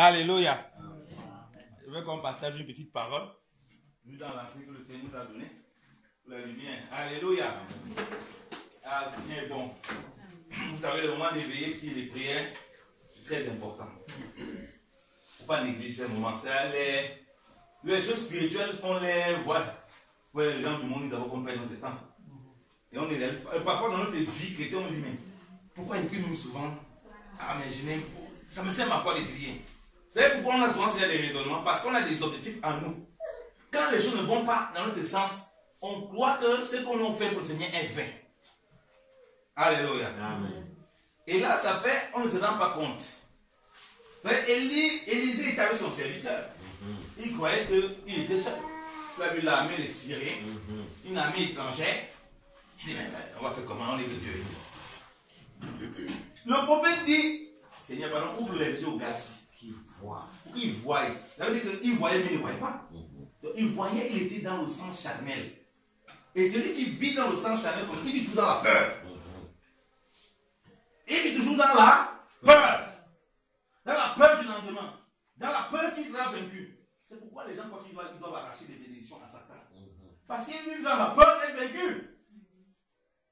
Alléluia. Je veux qu'on partage une petite parole, vu dans l'enseignement que le Seigneur nous a donné. La. Alléluia. Ah, est bon. Vous savez, le moment d'éveiller sur les prières, c'est très important. Il ne faut pas négliger ce moment. Les, les choses spirituelles, on les voit. Ouais, les gens du monde, ils doivent comprendre notre temps. Et on est et parfois dans notre vie chrétienne, on dit, mais pourquoi écrit-nous souvent? Ah, mais je n'aime Ça me sert à quoi de prier? Savez pourquoi on a souvent des raisonnements Parce qu'on a des objectifs en nous. Quand les choses ne vont pas dans notre sens, on croit que ce qu'on a fait pour le Seigneur est vain. Alléluia. Et là, ça fait, on ne se rend pas compte. Élie, Élisée était avec son serviteur. Il croyait qu'il était seul. Il a vu l'armée des Syriens, une armée étrangère. Il dit, mais, mais, on va faire comment? On est de Dieu. Le prophète dit, Seigneur, pardon, ouvre les yeux au gars Pour qu'il voie. Ça veut dire qu'il voyait, mais il ne voyait pas. Donc, il voyait, il était dans le sens charnel. Et celui qui vit dans le sens charnel, il vit toujours dans la peur. Il vit toujours dans la peur. Dans la peur du lendemain. Dans la peur qu'il sera vaincu. C'est pourquoi les gens croient qu'ils doivent, ils doivent arracher des bénédictions à Satan. Parce qu'ils vivent dans la peur d'être vaincu.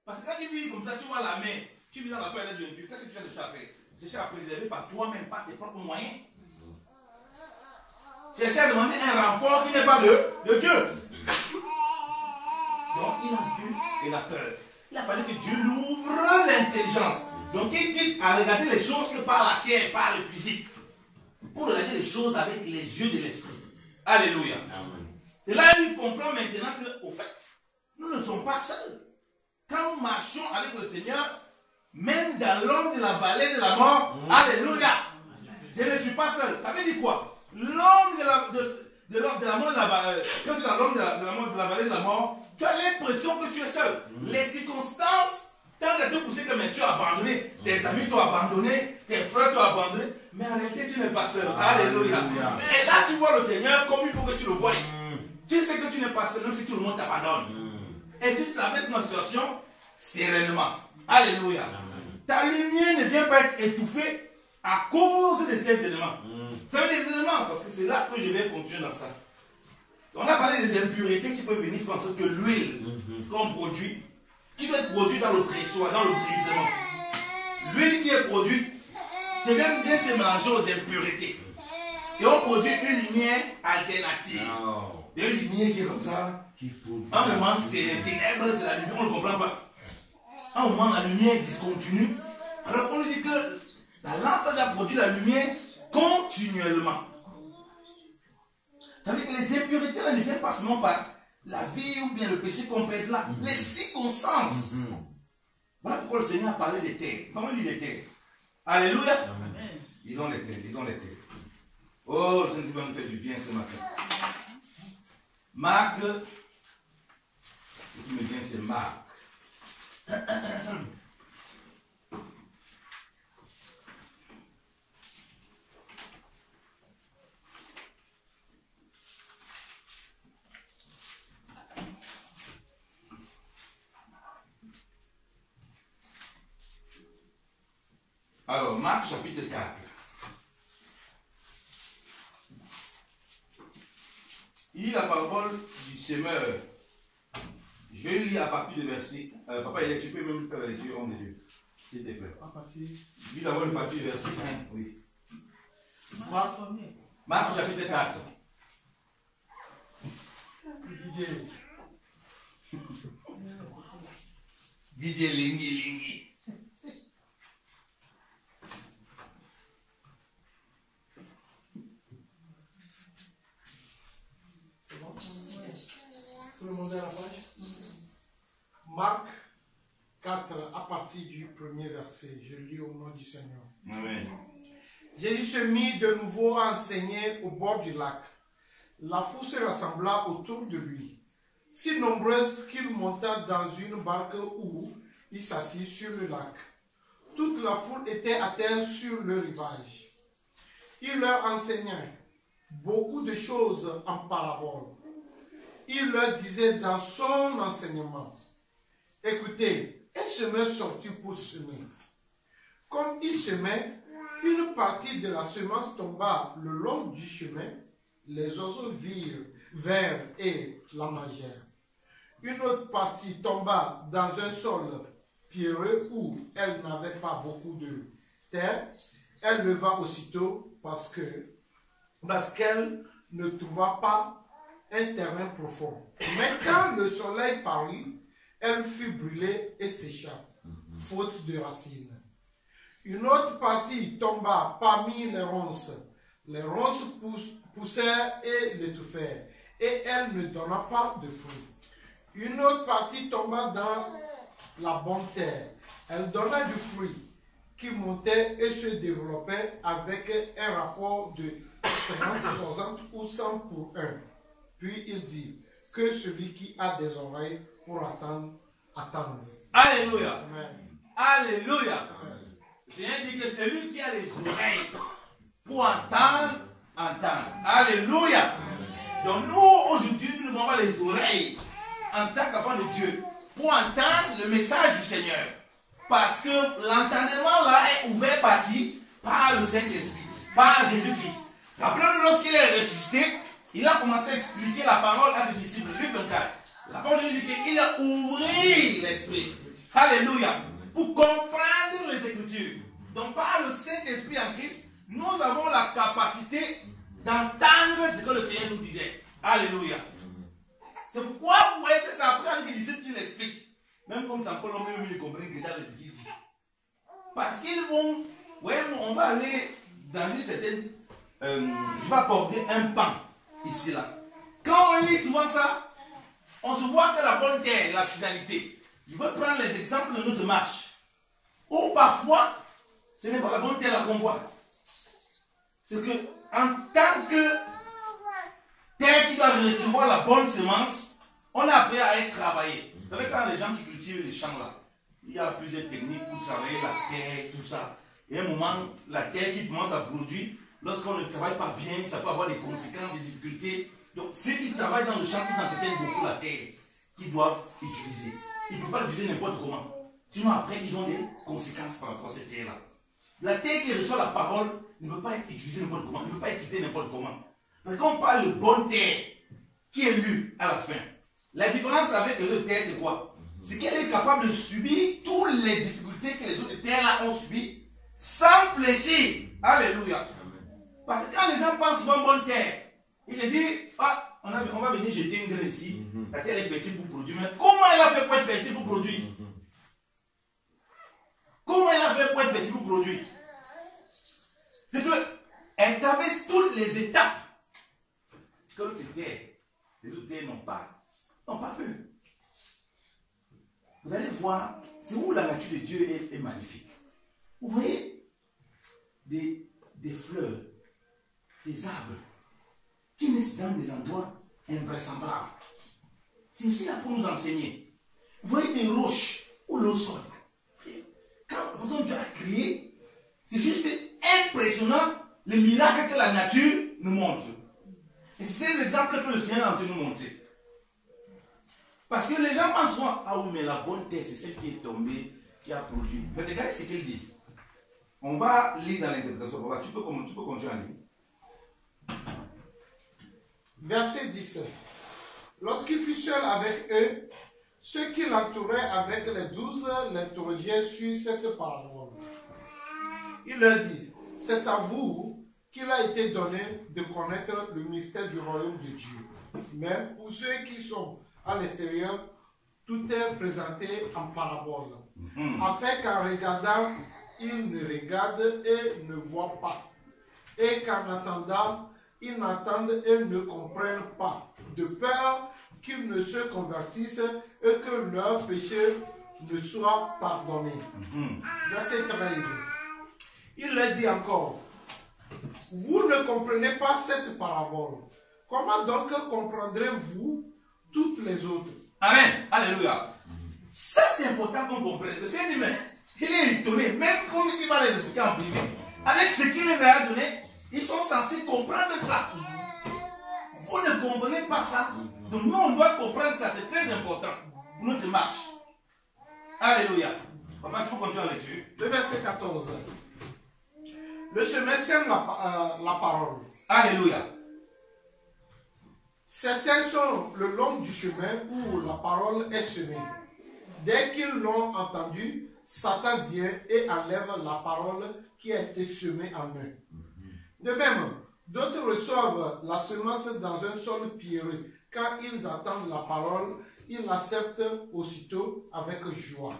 Parce que quand tu vis comme ça, tu vois la main, tu vis dans la peur d'être vaincu. Qu'est-ce que tu cherches à faire Chercher à préserver par toi-même, par tes propres moyens. Chercher à demander un renfort qui n'est pas de, de Dieu. Donc il a vu et la peur. Il a fallu que Dieu l'ouvre l'intelligence. Donc il dit à regarder les choses que par la chair, par le physique. Pour regarder les choses avec les yeux de l'esprit. Alléluia. C'est là qu'il comprend maintenant que, au fait, nous ne sommes pas seuls. Quand nous marchons avec le Seigneur, même dans l'ombre de la vallée de la mort, Alléluia. Je ne suis pas seul. Ça veut dire quoi? L'homme de la, de, de, la mort de la vallée, quand tu l'ombre de la, de la mort de la vallée de la mort, tu as l'impression que tu es seul? Les circonstances, tant de te pousser que mais tu as abandonné, tes amis t'ont abandonné, tes frères t'ont abandonné, mais en réalité tu n'es pas seul. Alléluia. Et là tu vois le Seigneur comme il faut que tu le voies. Tu sais que tu n'es pas seul, même si tout le monde t'abandonne. Et tu traverses ma situation sereinement. Alléluia. Ta lumière ne vient pas être étouffée à cause de ces éléments. Ça veut dire des éléments, parce que c'est là que je vais continuer dans ça. On a parlé des impuretés qui peuvent venir faire en sorte que l'huile qu'on produit, qui doit être produite dans le pressoir, dans le brisement. L'huile qui est produite, c'est même bien se mélanger aux impuretés. Et on produit une lumière alternative. Et une lumière qui est comme ça. Un moment, c'est les ténèbres, c'est la lumière, on ne comprend pas. Un moment, la lumière discontinue. Alors on nous dit que la lampe a produit la lumière continuellement. Ça veut dire que les impuretés là, ne viennent pas seulement par la vie ou bien le péché qu'on peut être là. Les circonstances. Voilà pourquoi le Seigneur a parlé des terres. Comment il dit les terres? Alléluia. Disons les terres, disons les terres. Oh, le Seigneur va nous faire du bien ce matin. Marc, ce qui me vient, c'est Marc. Alors, Marc chapitre 4. Il lit la parole du semeur. Je lire à partir du verset. Euh, papa, il est, tu peux même faire les yeux, homme de Dieu. S'il te plaît. À partir. Lis d'abord le partie du verset 1. Oui. Marc, Marc chapitre 4. Didier. Didier Lingi Lingi. C'est bon Tout le monde est à la page Marc 4, à partir du premier verset. Je lis au nom du Seigneur. Amen. Jésus se mit de nouveau à enseigner au bord du lac. La foule se rassembla autour de lui, si nombreuse qu'il monta dans une barque où il s'assit sur le lac. Toute la foule était à terre sur le rivage. Il leur enseignait beaucoup de choses en parabole. Il leur disait dans son enseignement, écoutez, un semeur sortit pour semer. Comme il semait, Une partie de la semence tomba le long du chemin, les oiseaux virent vers et la mangèrent. Une autre partie tomba dans un sol pierreux où elle n'avait pas beaucoup de terre. Elle leva aussitôt parce que parce qu'elle ne trouva pas un terrain profond. Mais quand le soleil parut, elle fut brûlée et sécha, faute de racines. Une autre partie tomba parmi les ronces. Les ronces poussèrent et l'étouffèrent, et elle ne donna pas de fruits. Une autre partie tomba dans la bonne terre. Elle donna du fruit qui montait et se développait avec un rapport de 30, 60 ou 100 pour 1. Puis il dit que celui qui a des oreilles pour attendre, attende. Alléluia. Alléluia. J'ai dit que celui qui a les oreilles pour entendre, entendre. Alléluia. Donc nous, aujourd'hui, nous avoir les oreilles en tant qu'enfant de Dieu pour entendre le message du Seigneur. Parce que l'entendement là est ouvert par qui? Par le Saint-Esprit, par Jésus-Christ. Rappelez-nous, lorsqu'il est ressuscité, il a commencé à expliquer la parole à ses disciples. Luc 24. La parole de Dieu dit qu'il a ouvert l'esprit. Alléluia. Pour comprendre les Écritures. Donc, par le Saint-Esprit en Christ, nous avons la capacité d'entendre ce que le Seigneur nous disait. Alléluia. C'est pourquoi vous voyez que c'est après avec ses disciples qu'il explique. Même comme Jean-Paul, on comprendre que dans ce qu'il dit. Parce qu'ils vont, vous voyez, on va aller dans une certaine. Euh, je vais apporter un pan ici là. Quand on lit souvent ça, on se voit que la bonne terre est la finalité. Je veux prendre les exemples de notre marche. Ou parfois, ce n'est pas la bonne terre qu'on voit. C'est que, en tant que terre qui doit recevoir la bonne semence, on appris à être travaillé. Vous savez, quand les gens qui cultivent les champs là, il y a plusieurs techniques pour travailler la terre, tout ça. Et un moment, la terre qui commence à produire, lorsqu'on ne travaille pas bien, ça peut avoir des conséquences, des difficultés. Donc, ceux qui travaillent dans le champ, qui s'entretiennent beaucoup la terre, qui doivent utiliser. Ils ne peuvent pas l'utiliser n'importe comment. Sinon, après, ils ont des conséquences par rapport à cette terre-là. La terre qui reçoit la parole ne peut pas être utilisée n'importe comment, ne peut pas être utilisée n'importe comment. Parce qu'on parle de bonne terre, qui est lue à la fin. La différence avec les autres terres, c'est quoi? C'est qu'elle est capable de subir toutes les difficultés que les autres terres-là ont subies sans fléchir. Alléluia. Parce que quand les gens pensent souvent bonne terre, ils se disent, ah, on, on va venir jeter une graine ici, la terre est fertile pour produire. Mais comment elle a fait pour être fertile pour produire? Comment elle a fait pour être fertile pour produire? C'est qu'elle traverse toutes les étapes. Que l'autre terre, les autres terres n'ont pas, n'ont pas peur. Vous allez voir, c'est où la nature de Dieu est, est magnifique. Vous voyez des, des fleurs, des arbres qui naissent dans des endroits invraisemblables. C'est aussi là pour nous enseigner. Vous voyez des roches où l'eau sort. Quand Dieu a créé, c'est juste impressionnant le miracle que la nature nous montre. Et c'est ces exemples que le Seigneur a nous montrer. Parce que les gens pensent ah oui, mais la bonne terre, c'est celle qui est tombée, qui a produit. Mais regardez ce qu'il dit. On va lire dans l'interprétation. Tu peux, tu peux continuer à lire. Verset 17. Lorsqu'il fut seul avec eux, ceux qui l'entouraient avec les douze l'interrogeaient sur cette parole. Il leur dit, c'est à vous qu'il a été donné de connaître le mystère du royaume de Dieu. Mais pour ceux qui sont à l'extérieur, tout est présenté en parabole, afin qu'en regardant, ils ne regardent et ne voient pas, et qu'en attendant, ils n'entendent et ne comprennent pas, de peur qu'ils ne se convertissent et que leurs péchés ne soient pardonnés. Verset 13. Il leur dit encore, vous ne comprenez pas cette parabole. Comment donc comprendrez-vous toutes les autres? Amen. Alléluia. Ça, c'est important qu'on comprenne. Le Seigneur dit, mais il est étonné, même comme il va les expliquer en privé. Avec ce qu'il les a donné, ils sont censés comprendre ça. Vous ne comprenez pas ça. Donc nous, on doit comprendre ça. C'est très important pour notre marche. Alléluia. Papa, il faut continuer la lecture. Le verset 14. Le semeur sème la, euh, la parole. Alléluia. Certains sont le long du chemin où la parole est semée. Dès qu'ils l'ont entendu, Satan vient et enlève la parole qui a été semée en eux. De même, d'autres reçoivent la semence dans un sol pierreux. Quand ils entendent la parole, ils l'acceptent aussitôt avec joie.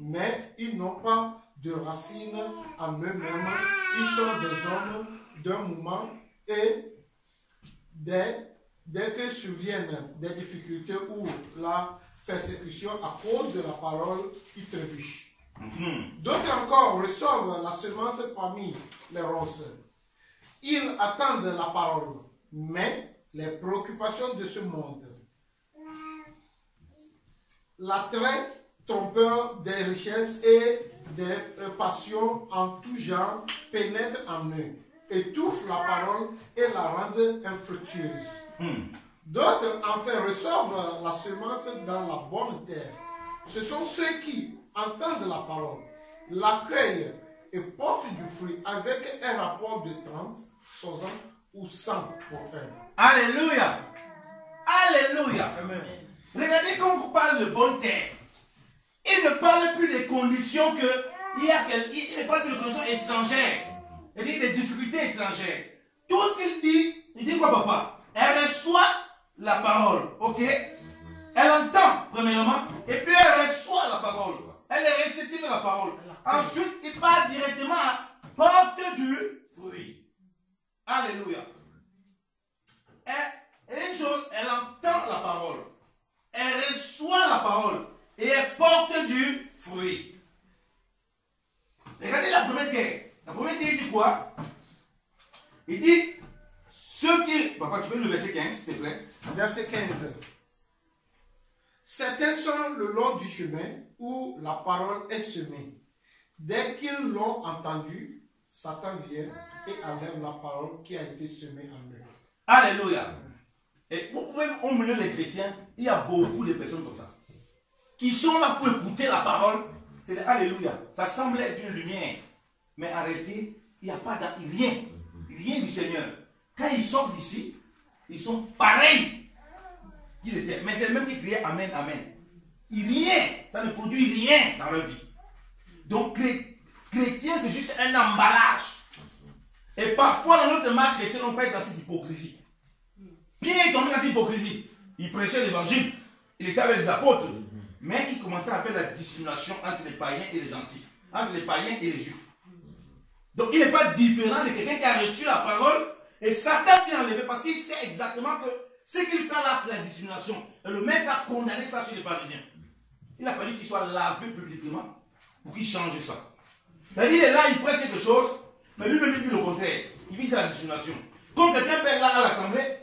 Mais ils n'ont pas de racines en eux-mêmes. Ils sont des hommes d'un moment et dès, dès que surviennent des difficultés ou la persécution à cause de la parole, ils trébuchent. D'autres encore reçoivent la semence parmi les ronces. Ils attendent la parole, mais les préoccupations de ce monde, l'attrait trompeur des richesses et des passions en tout genre pénètrent en eux, étouffent la parole et la rendent infructueuse. D'autres, enfin, reçoivent la semence dans la bonne terre. Ce sont ceux qui entendent la parole, l'accueillent et portent du fruit avec un rapport de 30, 60 ou 100 pour un. Alléluia. Alléluia. Regardez quand vous parlez de bonne terre. Il ne parle plus des conditions que il, y a, quel- il il ne parle plus de conditions étrangères. Il dit des difficultés étrangères. Tout ce qu'il dit, il dit quoi papa? Elle reçoit la parole, ok? Elle entend premièrement, et puis elle reçoit la parole. Elle est réceptive de la parole. Ensuite, il part directement à porte du fruit. Alléluia. Et, une chose, elle entend la parole. Elle reçoit la parole. Et elle porte du fruit. Regardez la première terre. La première terre, il dit quoi? Il dit, ceux qui... Papa, tu peux le verset 15, s'il te plaît? Verset 15. Certains sont le long du chemin où la parole est semée. Dès qu'ils l'ont entendu, Satan vient et enlève la parole qui a été semée en eux. Alléluia. Et vous pouvez, milieu des chrétiens, il y a beaucoup de personnes comme ça. Qui sont là pour écouter la parole. C'est Alléluia. Ça semble être une lumière. Mais réalité, il n'y a pas rien. Rien du Seigneur. Quand ils sortent d'ici, ils sont pareils Mais c'est le même qui criait Amen, Amen. Rien. Ça ne produit rien dans leur vie. Donc, chré- chrétien, c'est juste un emballage. Et parfois, dans notre marche chrétienne, on peut être dans cette hypocrisie. Pierre est tombé dans cette hypocrisie. Il prêchait l'évangile. Il était avec les apôtres. Mais il commençait à faire la dissimulation entre les païens et les gentils. Entre les païens et les juifs. Donc il n'est pas différent de quelqu'un qui a reçu la parole et Satan vient enlever parce qu'il sait exactement que ce qu'il fait là, c'est la dissimulation. Et le maître a condamné ça chez les pharisiens. Il a fallu qu'il soit lavé publiquement pour qu'il change ça. C'est-à-dire, il est là, il prêche quelque chose, mais lui-même il dit le contraire. Il vit dans la dissimulation. Quand quelqu'un fait là à l'assemblée,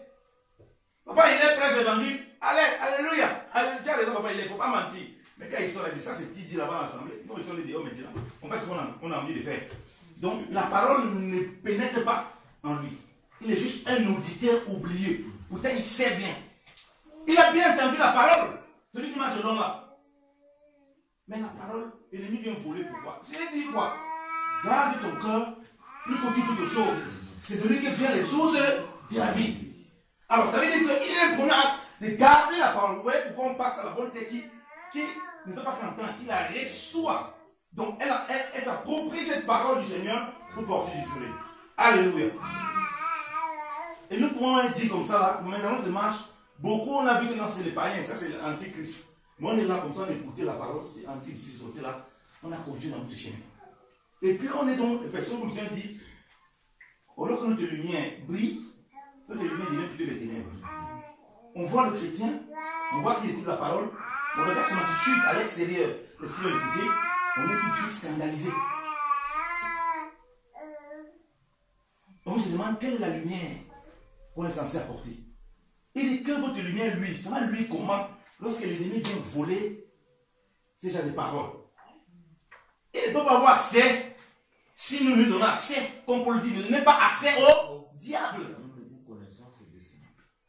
papa il est prêche l'évangile, allez, alléluia, tu as raison, papa, il ne faut pas mentir. Mais quand ils sont là, ils disent ça, c'est ce qu'il dit là-bas à l'assemblée? Nous, ils sont les dehors maintenant. On fait ce qu'on a, on a envie de faire. Donc, la parole ne pénètre pas en lui. Il est juste un auditeur oublié. Pourtant, il sait bien. Il a bien entendu la parole. Celui qui marche dans là. Mais la parole, l'ennemi vient voler pourquoi C'est dit quoi? Garde ton cœur plus qu'aucune autre chose. C'est de lui que vient les sources de la vie. Alors, ça veut dire qu'il est prenant de garder la parole. Vous pourquoi on passe à la bonne tête qui, qui ne fait pas qu'entendre, qui la reçoit. Donc, elle, elle, elle s'approprie cette parole du Seigneur pour porter du fruit. Alléluia. Et nous pouvons dire comme ça, là, maintenant, notre marche, beaucoup on a vu que non, c'est les païens, ça c'est l'antichrist. Mais on est là comme ça, on a écouté la parole, c'est antichrist, sorti là, on a continué notre chemin. Et puis on est donc, les personnes nous ont dit, lieu que notre lumière brille, notre lumière devient plutôt les ténèbres. On voit le chrétien, on voit qu'il écoute la parole, on regarde son attitude à l'extérieur, l'esprit de l'écouter, on est tout de suite scandalisé. On se demande quelle est la lumière? Qu'on est censé apporter. Il dit que votre lumière, lui, ça va lui comment lorsque l'ennemi vient voler ces gens de paroles. Il ne peut pas avoir accès si nous lui donnons accès, comme Paul dit, ne donnez pas accès au diable.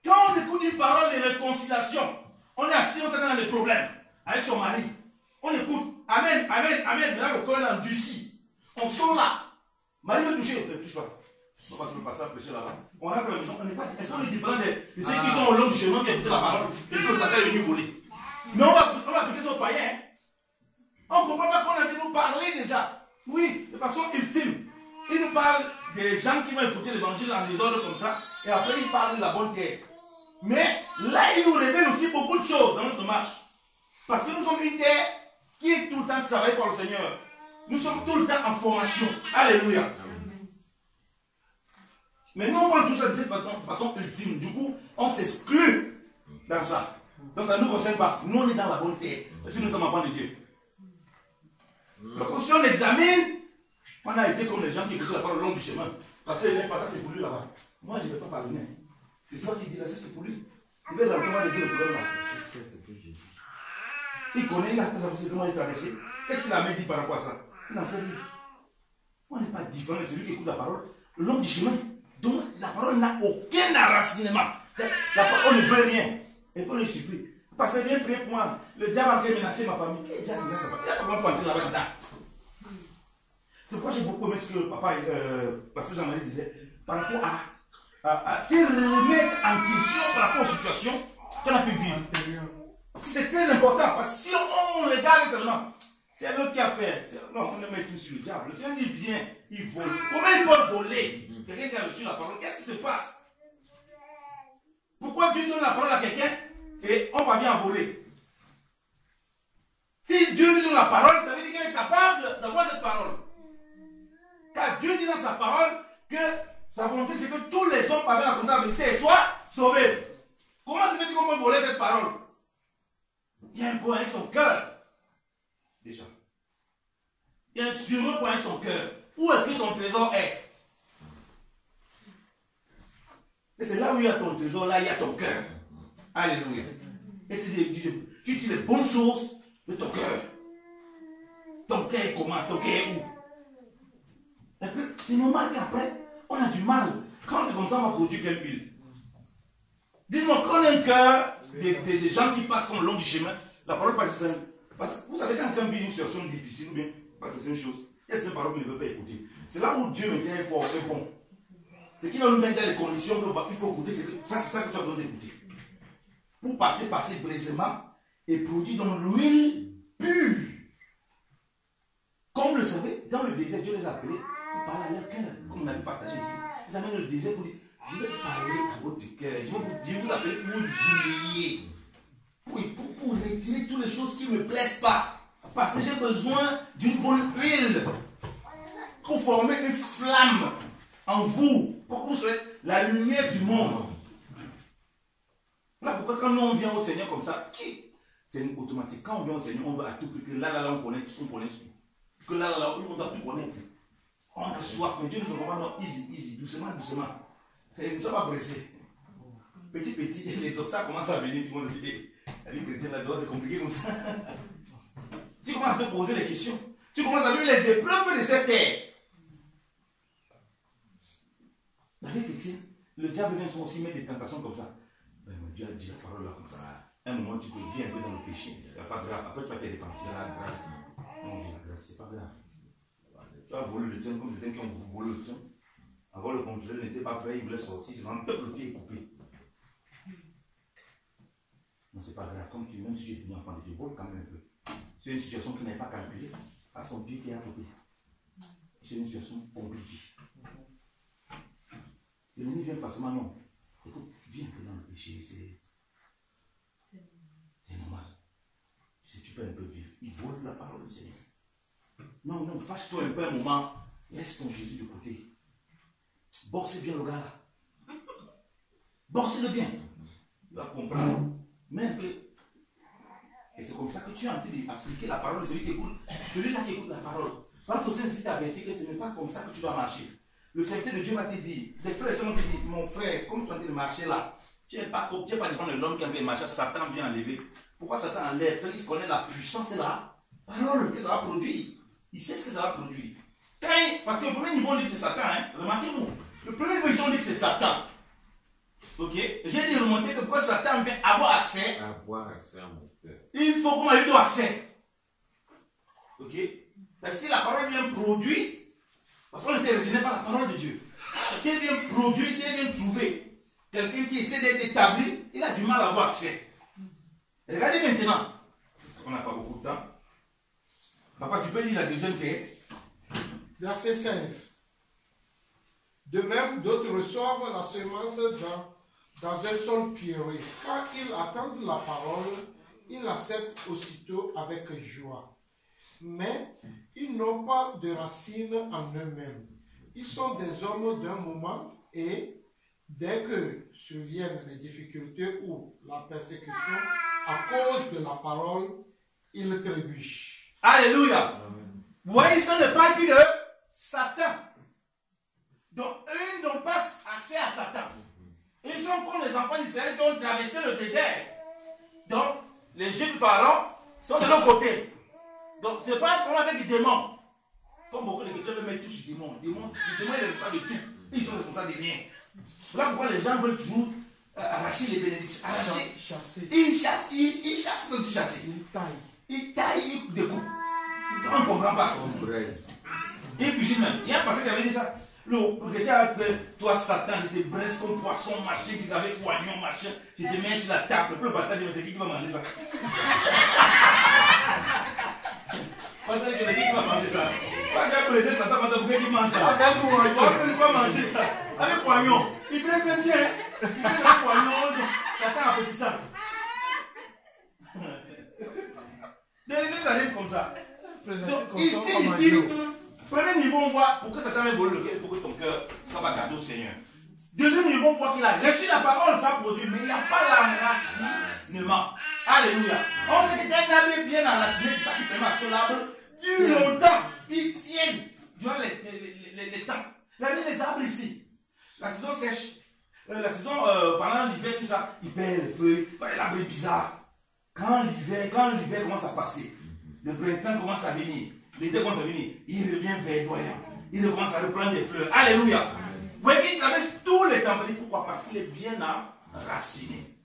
Quand on écoute une parole de réconciliation, on est assis, on s'est dans des problèmes avec son mari. On écoute, Amen, Amen, Amen. Mais là, le cœur est endurci. On sort là. Marie veut toucher, ne touche pas. On va pas passer à prêcher là-bas. On la maison, on n'est pas. Est-ce qu'on est différent de, de ceux qui sont au long du chemin qui écoutent la parole et que Satan est venu voler? Mais on va, on va appliquer son païen. Hein. On ne comprend pas qu'on a dit nous parler déjà. Oui, de façon ultime. Il nous parle des gens qui vont écouter l'évangile en désordre comme ça. Et après, il parle de la bonne terre. Mais là, il nous révèle aussi beaucoup de choses dans notre marche. Parce que nous sommes une terre qui est tout le temps travaillée par le Seigneur. Nous sommes tout le temps en formation. Alléluia. Mais nous, on prend tout ça de façon, ultime. Du coup, on s'exclut dans ça. Donc ça ne nous concerne pas. Nous, on est dans la bonne terre. Si nous sommes enfants de Dieu. Donc si on examine, on a été comme les gens qui écoutent la parole le long du chemin. Parce que pas ça, c'est pour lui là-bas. Moi, je ne vais pas parler. C'est ça qui dit là, c'est pour lui. Il va dans le de Dieu le problème là. Il connaît, il a comment il. Qu'est-ce qu'il a même dit par rapport à ça? Il n'en sait rien. On n'est pas différent de celui qui écoute la parole le long du chemin. Donc la parole n'a aucun enracinement. La parole ne veut rien. Et pour le supplier. Parce que viens prier pour moi. Le diable a menacé ma famille. Quel diable menace sa famille entrer là-bas. C'est pourquoi j'ai beaucoup aimé ce que papa, euh, Pasteur Jean-Marie disait. Par rapport à, à, à se remettre en question par rapport aux situations qu'on a pu vivre. C'est très important. Parce que si on regarde seulement, c'est l'autre qui a fait. Non, on ne met tout sur le diable. Le Seigneur dit viens, il vole. Comment il peut voler? Quelqu'un qui a reçu la parole, qu'est-ce qui se passe? Pourquoi Dieu donne la parole à quelqu'un et on va bien voler? Si Dieu lui donne la parole, ça veut dire qu'il est capable d'avoir cette parole. Car Dieu dit dans sa parole que sa volonté, c'est que tous les hommes parmi la responsabilité soient sauvés. Comment se fait-il qu'on peut voler cette parole? Il y a un point avec son cœur. Déjà. Il y a un sûrement point avec son cœur. Où est-ce que son trésor est? Et c'est là où il y a ton trésor, là il y a ton cœur. Alléluia. Et c'est tu dis les bonnes choses de ton cœur. Ton cœur est comment? Ton cœur est où? C'est normal qu'après, on a du mal. Quand c'est comme ça, on va produire quelle huile? Dis-moi, quand on a un cœur des, gens qui passent comme le long du chemin, la parole passe simple. Parce que vous savez, quand quelqu'un vit une situation difficile, ou bien, c'est une chose, a cette parole ne veut pas écouter? C'est là où Dieu maintenant est fort, est bon. Ce qui va nous mettre dans les conditions il faut écouter, c'est ça, que tu as besoin d'écouter. Pour passer, passer brièvement et produire dans l'huile pure. Comme vous le savez, dans le désert, Dieu les a appelés pour parler à leur cœur, comme on a partagé ici. Ils amènent le désert pour dire, je vais parler à votre cœur, je vais vous, je vous appeler pour vous humilier, pour, pour retirer toutes les choses qui ne me plaisent pas. Parce que j'ai besoin d'une bonne huile pour former une flamme en vous pour que vous soyez la lumière du monde. Voilà pourquoi quand nous on vient au Seigneur comme ça, qui? C'est automatique. Quand on vient au Seigneur, on veut à tout prix que là, là, là, on connaît, on connaît tout. Que là, là, là, on doit tout connaître. On a soif, mais Dieu nous fait non, easy, easy, doucement, doucement. Nous ne sommes pas pressés. Petit, petit, les obstacles commencent à venir, tout le monde dit, la vie chrétienne, là, c'est compliqué comme ça. tu commences à te poser des questions. Tu commences à vivre les épreuves de cette terre. Le diable vient aussi mettre des tentations comme ça. Ben, Dieu a dit la parole là comme ça. Un moment, tu peux bien un peu dans le péché. Il n'y a pas grave. Après, tu vas te repentir. la grâce. Non, la grâce, c'est pas grave. Tu as volé le tien comme c'était qui ont volé le tien. Avant, le contrôleur n'était pas prêt, il voulait sortir. C'est vraiment le pied est coupé. Non, c'est pas grave. Comme tu, même si tu es venu enfant de Dieu, vole quand même un peu. C'est une situation qui n'est pas calculée. À son pied qui est à coupé. C'est une situation compliquée. L'ennemi vient facilement, non. Écoute, viens un peu dans le péché, c'est. C'est normal. Si tu peux un peu vivre, il vole la parole du Seigneur. Non, non, fâche-toi un peu un moment, laisse ton Jésus de côté. Borsez bien le gars là. Borsez-le bien. Il va comprendre. Mais un peu. Et c'est comme ça que tu es en train d'appliquer la parole de celui qui écoute. Celui-là qui écoute la parole. Parce que c'est averti que ce n'est pas comme ça que tu dois marcher. Le serviteur de Dieu te dire, les frères te dire, mon frère, comme tu es en train de marcher là, tu n'es pas, tu pas devant l'homme qui a fait marcher, Satan vient enlever. Pourquoi Satan enlève? Parce qu'il connaît la puissance de la parole que ça va produire. Il sait ce que ça va produire. parce que le premier niveau, on dit que c'est Satan. Hein? Remarquez-vous. Le premier niveau, on dit que c'est Satan. Ok? J'ai dit remonter que pourquoi Satan vient avoir accès? Avoir accès à mon cœur. Il faut qu'on donne accès. Ok? Si la parole vient produire, Parce qu'on était régénéré par la parole de Dieu. Si elle vient produire, si elle vient trouver quelqu'un qui essaie d'être établi, il a du mal à avoir accès. Regardez maintenant, parce qu'on n'a pas beaucoup de temps. Papa, tu peux lire la deuxième paix Verset 16. De même, d'autres reçoivent la semence dans, dans un sol pierreux. Quand ils attendent la parole, ils l'acceptent aussitôt avec joie. Mais ils n'ont pas de racines en eux-mêmes. Ils sont des hommes d'un moment et dès que surviennent les difficultés ou la persécution à cause de la parole, ils trébuchent. Alléluia. Vous voyez, ça ne parle plus de Satan. Donc, eux n'ont pas accès à Satan. Ils sont comme les enfants d'Israël qui ont traversé le désert. Donc, les jeunes parents sont de l'autre côté. Donc, ce n'est pas un problème avec les démons. Comme beaucoup de chrétiens veulent mettre tout sur les démons. Les démons, les démons, ils ne pas de tout. Ils sont responsables de rien. Voilà pourquoi les gens veulent toujours euh, arracher les bénédictions. Arracher. Chasser. Ils chassent, ils, ils chassent, ils sont chassés. Ils taillent. Ils taillent, ils découpent. On ne comprend pas. Et puis même, il y a un passage qui avait dit ça. Le, le chrétien a dit, toi Satan, je te braise comme poisson, machin, puis avec oignon, machin, je te mets sur la table. Le passage dit, mais c'est qui qui va manger ça Parce que qui va manger ça Pas ça. Il va manger ça. Avec. Il bien. hein. Il braise avec oignon. donc Satan a petit ça. Des choses arrivent comme ça. Donc ici, ça, premier niveau, on voit, pour que Satan ait volé le cœur, il que ton cœur soit au Seigneur. Deuxième niveau, on voit qu'il a reçu la parole, ça produit, il n'y a pas. Alléluia. On sait que un bien enraciné, c'est ça qui permet à l'arbre dure longtemps. Il tient durant les, les, les, les temps. Regardez les arbres ici. La saison sèche, euh, la saison euh, pendant l'hiver, tout ça, il perd les feuilles. L'arbre est bizarre. Quand l'hiver, quand l'hiver commence à passer, le printemps commence à venir, l'été commence à venir, il revient verdoyant. Il commence à reprendre des fleurs. Alléluia. Vous voyez qu'il traverse tous les temps. Pourquoi? Parce qu'il est bien enraciné.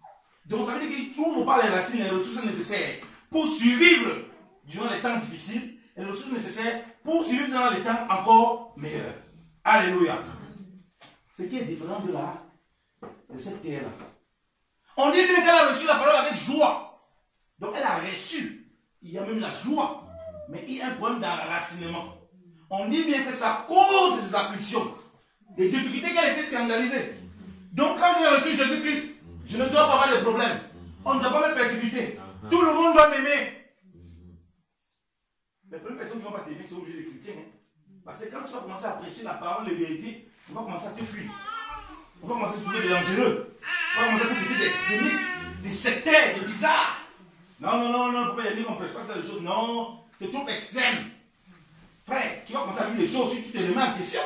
Donc ça veut dire qu'il ne trouve pas les racines, les ressources nécessaires pour survivre durant les temps difficiles les ressources nécessaires pour survivre dans les temps encore meilleurs. Alléluia. Ce qui est différent de la, de cette terre-là. On dit bien qu'elle a reçu la parole avec joie. Donc elle a reçu. Il y a même la joie. Mais il y a un problème d'enracinement. On dit bien que ça cause des afflictions. Des difficultés qu'elle était scandalisée. Donc quand j'ai reçu Jésus-Christ, je ne dois pas avoir de problème. On ne doit pas me persécuter. Tout le monde doit m'aimer. Les premières personnes qui vont pas t'aimer, c'est obligé les chrétiens. hein. Parce que quand tu vas commencer à prêcher la parole de vérité, on va commencer à te fuir. On va commencer à trouver des dangereux. On va commencer à te traiter d'extrémistes, des sectaires, des bizarres. Non, non, non, non, pourquoi il y a qu'on ne prêche pas ces choses Non, c'est trop extrême. Frère, tu vas commencer à vivre des choses, si tu te remets en question.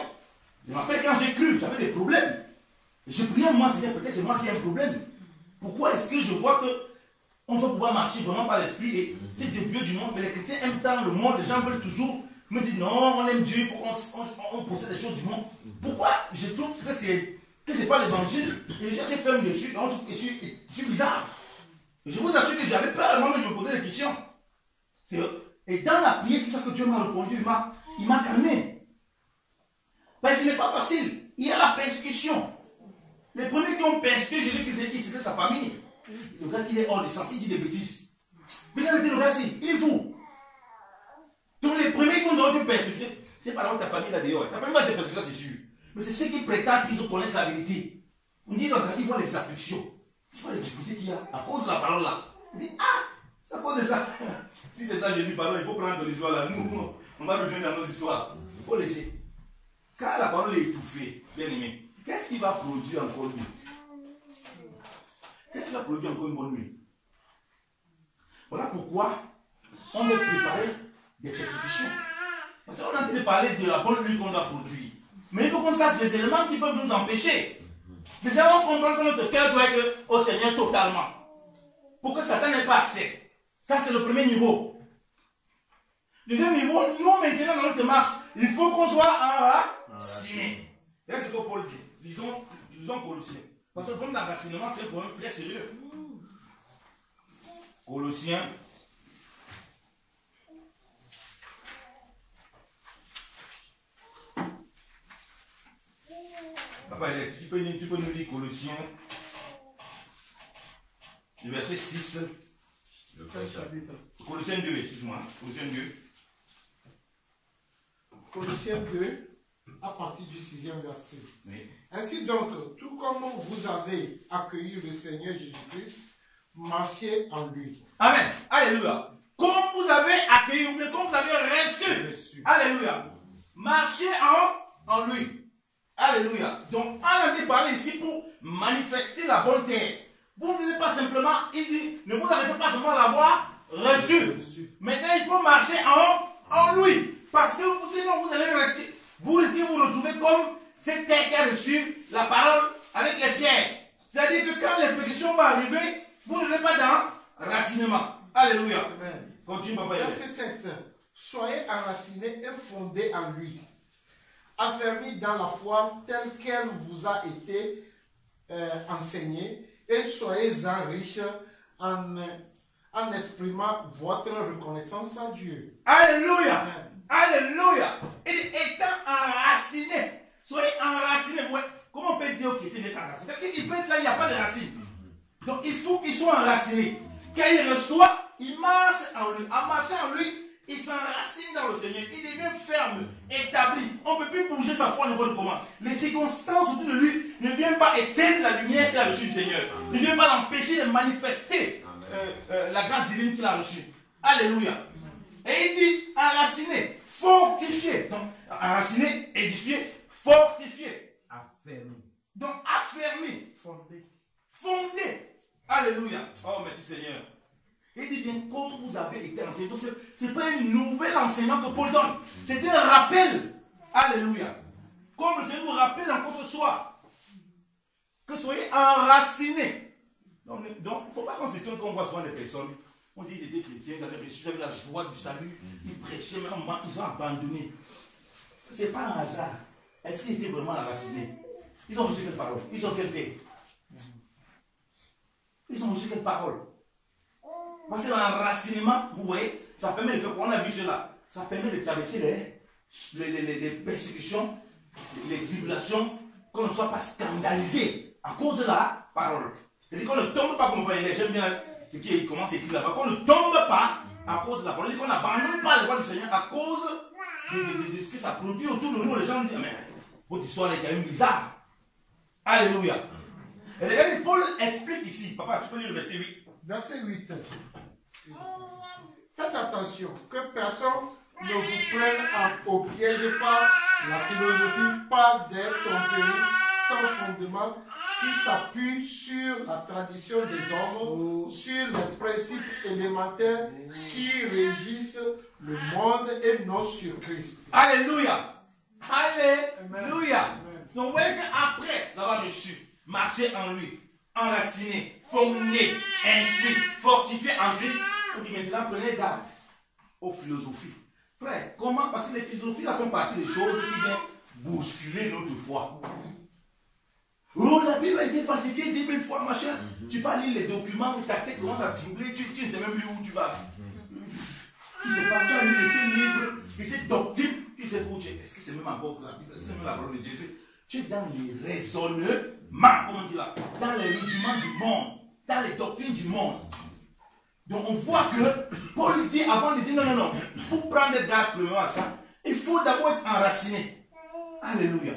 Je me rappelle quand j'ai cru, j'avais des problèmes. Je priais, moi, Seigneur, peut-être c'est moi qui ai un problème. Pourquoi est-ce que je vois que on doit pouvoir marcher vraiment par l'esprit et c'est des dieux du monde, mais les chrétiens aiment tant le monde, les gens veulent toujours me dire non, on aime Dieu, qu'on on, on possède des choses du monde. Pourquoi? Je trouve que c'est que c'est pas l'évangile et les gens se dessus et on trouve que je suis, bizarre. Je vous assure que j'avais peur, moi-même je me posais des questions. Et dans la prière, tout ça que Dieu m'a répondu, il m'a, calmé. Mais ce n'est pas facile. Il y a la persécution. Les premiers qui ont persécuté Jésus-Christ, C'était sa famille. Le gars, il est hors de sens, il dit des bêtises. Mais là, le gars, il est fou. Donc les premiers qui ont droit de persécuter, c'est pas ta famille là dehors. Ta famille va te persécuter, c'est sûr. Mais c'est ceux qui prétendent qu'ils connaissent la vérité. On dit, ils voient les afflictions. Ils voient les difficultés qu'il y a à cause de la parole là. On dit, ah, à cause de ça. si c'est ça Jésus parle, il faut prendre l'histoire là. Nous, on va revenir dans nos histoires. Il faut laisser. Quand la parole est étouffée, bien aimé, qu'est-ce qui va produire encore mieux Qu'est-ce qui va produire encore une bonne nuit? Voilà pourquoi on veut préparer des persécutions. Parce qu'on est en train de parler de la bonne nuit qu'on doit produire. Mais il faut qu'on sache les éléments qui peuvent nous empêcher. Déjà, on comprend que notre cœur doit être au Seigneur totalement. Pour que Satan n'ait pas accès. Ça, c'est le premier niveau. Deuxième niveau, nous maintenant dans notre marche, il faut qu'on soit enraciné. C'est ce que Paul dit. Disons, disons Colossiens. Parce que le problème d'enracinement, c'est un problème très sérieux. Colossiens. Papa, tu peux, tu peux nous lire Colossiens, le verset 6. Le Colossiens 2, excuse-moi. Colossiens 2. Colossiens 2, à partir du sixième verset. Ainsi donc, tout comme vous avez accueilli le Seigneur Jésus-Christ, marchez en lui. Amen. Alléluia. Comme vous avez accueilli, ou bien comme vous avez reçu. Alléluia. Marchez en, en lui. Alléluia. Donc, on a été parlé ici pour manifester la bonne terre. Vous ne dites pas simplement, il dit, ne vous arrêtez pas seulement à l'avoir reçu. Maintenant, il faut marcher en, en lui. Parce que sinon, vous allez rester, vous risquez de vous retrouver comme cette terre qui a reçu la parole avec les pierres. C'est-à-dire que quand l'expédition va arriver, vous serez pas dans racinement. Alléluia. Amen. Continue, papa. Verset 7. Soyez enracinés et fondés en lui affermis dans la foi telle qu'elle vous a été euh, enseignée et soyez-en riches en, en exprimant votre reconnaissance à Dieu. Alléluia. Alléluia. Et étant enraciné, soyez enraciné. Comment on peut dire qu'il était enraciné? Il peut être là, il n'y a pas de racine. Donc il faut qu'il soit enraciné. Quand il reçoit, il marche en lui. En marchant en lui, il s'enracine dans le Seigneur, il devient ferme, établi. On ne peut plus bouger sa foi n'importe comment. Les circonstances autour de lui ne viennent pas éteindre la lumière qu'il a reçue du Seigneur. Ne viennent pas l'empêcher de manifester euh, euh, la grâce divine qu'il a reçue. Alléluia. Et il dit enraciné, fortifié. Donc, enraciné, édifié, fortifié. Affermi. Donc, affermi. Fondé. Fondé. Alléluia. Oh, merci Seigneur. Il dit bien, comme vous avez été enseigné. Ce n'est pas un nouvel enseignement que Paul donne. C'est un rappel. Alléluia. Comme Seigneur nous rappelle encore ce soir. Que soyez enracinés. Donc, il ne faut pas qu'on s'étonne qu'on voit souvent des personnes. On dit qu'ils étaient chrétiens, ils avaient reçu la joie du salut. Ils prêchaient, mais ils ont abandonné. Ce n'est pas un hasard. Est-ce qu'ils étaient vraiment enracinés? Ils ont reçu quelle parole? Ils ont quelle terre? Ils ont reçu quelle parole? Parce que l'enracinement, vous voyez, ça permet de faire quoi? On a vu cela. Ça permet de traverser les, les, les, les persécutions, les tribulations, qu'on ne soit pas scandalisé à cause de la parole. C'est-à-dire qu'on ne tombe pas comme les j'aime bien ce qui commence à là-bas, qu'on ne tombe pas à cause de la parole, qu'on n'abandonne pas le voie du Seigneur à cause de, ce que ça produit autour de nous. Les gens disent, mais votre histoire est quand même bizarre. Alléluia. Et regardez, Paul explique ici, papa, tu peux lire le verset 8. Verset 8. Faites attention que personne ne vous prenne au piège par la philosophie, par des tromperies sans fondement qui s'appuient sur la tradition des hommes, sur les principes élémentaires qui régissent le monde et non sur Christ. Alléluia. Alléluia. Donc, vous voyez qu'après l'avoir reçu, marcher en lui, enraciné, fondé, instruit, fortifié en Christ, on dit maintenant prenez garde aux philosophies. Frère, comment? Parce que les philosophies là font partie des choses qui viennent bousculer notre foi. Oh, la Bible a été falsifiée 10 000 fois, machin. Mhm. Tu vas lire les documents, ta tête commence à troubler, tu, tu, ne sais même plus où tu vas. Tu ne sais pas, tu as lu ces livres, et ces doctrines, tu sais où tu es. Est-ce que c'est même encore la Bible? C'est même la parole de Dieu. Tu es dans les raisonnements, comment on dit là, dans les rudiments du monde, dans les doctrines du monde. Donc on voit que Paul dit avant de dire non, non, non, pour prendre garde premièrement à ça, il faut d'abord être enraciné. Alléluia.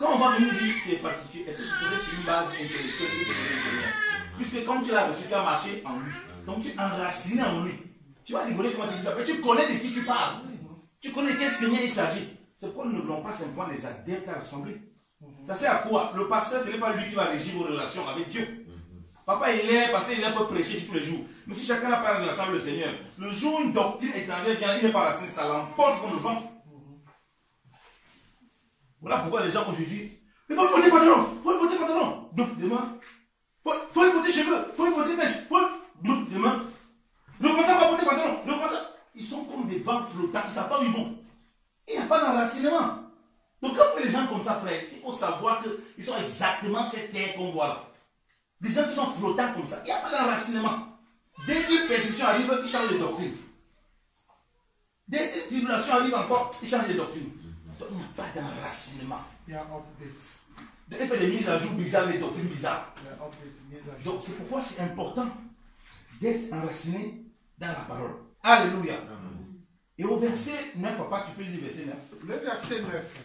Quand on va venir dire que c'est falsifié, est-ce que c'est sur une base intellectuelle Puisque comme tu l'as reçu, tu as marché en lui. Donc tu es enraciné en lui. Tu vas rigoler comment tu dis ça. Mais tu connais de qui tu parles. Tu connais de quel Seigneur il s'agit. C'est pourquoi nous ne voulons pas simplement les adeptes à l'Assemblée. Ça sert à quoi? Le pasteur, ce n'est pas lui qui va régir vos relations avec Dieu. Papa, il est parce qu'il est peu prêcher tous les jours. Mais si chacun n'a pas de l'Assemblée du Seigneur, le jour où une doctrine étrangère vient, il n'est pas racine, ça l'emporte comme le vent. Voilà pourquoi les gens aujourd'hui, mais faut porter pantalon, faut porter pantalon. Donc demain, faut, faut porter cheveux, faut porter mèche, faut donc demain. Donc comment ça va porter pantalon Donc comment ça Ils sont comme des vents flottants, ils ne savent pas où ils vont. Il n'y a pas d'enracinement. Donc quand les gens comme ça, frère, il faut savoir qu'ils sont exactement cette terre qu'on voit là. Les gens qui sont flottants comme ça, il n'y a pas d'enracinement. Dès qu'une persécution arrive, ils changent de doctrine. Dès qu'une tribulation arrive encore, ils changent de doctrine. Donc il n'y a pas d'enracinement. Il y a update. Il fait des mises à jour bizarres, des doctrines bizarres. Il y a update. Donc c'est pourquoi c'est important d'être enraciné dans la parole. Alléluia. Et au verset 9, papa, tu peux lire le verset 9. Le verset 9.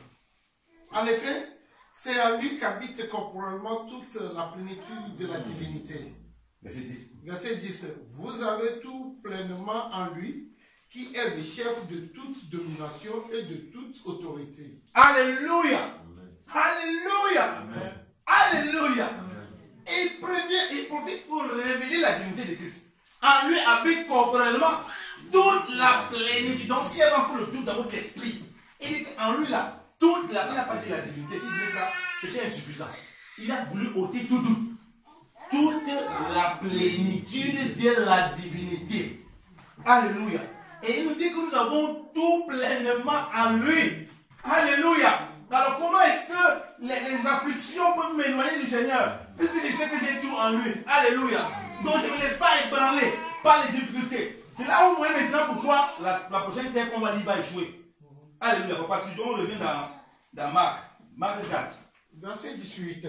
En effet, c'est à lui qu'habite corporellement toute la plénitude de la divinité. Verset 10. Verset 10. Vous avez tout pleinement en lui, qui est le chef de toute domination et de toute autorité. Alléluia. Alléluia. Amen. Alléluia. Et il prévient, il profite pour révéler la divinité de Christ. En lui habite corporellement toute la plénitude. Donc s'il y a encore le doute dans votre esprit, il dit qu'en lui là, toute la, il n'a pas dit la divinité. S'il disait ça, c'était insuffisant. Il a voulu ôter tout doute. Toute la plénitude de la divinité. Alléluia. Et il nous dit que nous avons tout pleinement en lui. Alléluia. Alors comment est-ce que les, les afflictions peuvent m'éloigner du Seigneur? Puisque je sais que j'ai tout en lui. Alléluia. Donc je ne me laisse pas ébranler par les difficultés. C'est là où moi maintenant pourquoi la, prochaine terre qu'on va lire va échouer. Alléluia. On revient dans, dans Marc. Marc 4. Verset 18.